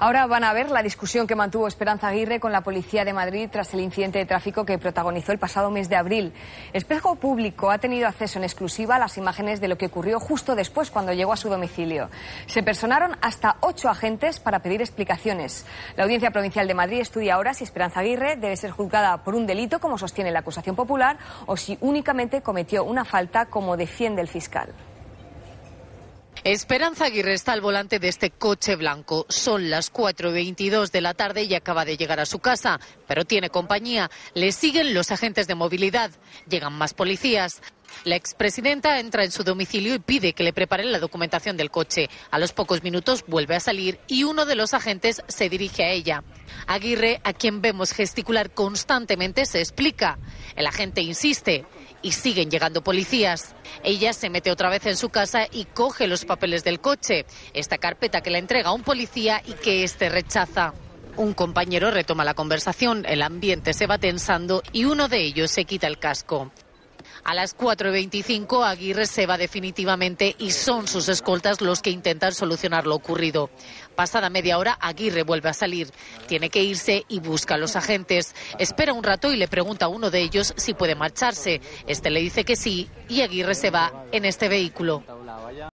Ahora van a ver la discusión que mantuvo Esperanza Aguirre con la Policía de Madrid tras el incidente de tráfico que protagonizó el pasado mes de abril. Espejo Público ha tenido acceso en exclusiva a las imágenes de lo que ocurrió justo después cuando llegó a su domicilio. Se personaron hasta ocho agentes para pedir explicaciones. La Audiencia Provincial de Madrid estudia ahora si Esperanza Aguirre debe ser juzgada por un delito, como sostiene la acusación popular, o si únicamente cometió una falta, como defiende el fiscal. Esperanza Aguirre está al volante de este coche blanco. Son las 4.22 de la tarde y acaba de llegar a su casa, pero tiene compañía. Le siguen los agentes de movilidad. Llegan más policías. La expresidenta entra en su domicilio y pide que le preparen la documentación del coche. A los pocos minutos vuelve a salir y uno de los agentes se dirige a ella. Aguirre, a quien vemos gesticular constantemente, se explica. El agente insiste y siguen llegando policías. Ella se mete otra vez en su casa y coge los papeles del coche, esta carpeta que la entrega a un policía y que éste rechaza. Un compañero retoma la conversación, el ambiente se va tensando y uno de ellos se quita el casco. A las 4.25 Aguirre se va definitivamente y son sus escoltas los que intentan solucionar lo ocurrido. Pasada media hora Aguirre vuelve a salir. Tiene que irse y busca a los agentes. Espera un rato y le pregunta a uno de ellos si puede marcharse. Este le dice que sí y Aguirre se va en este vehículo.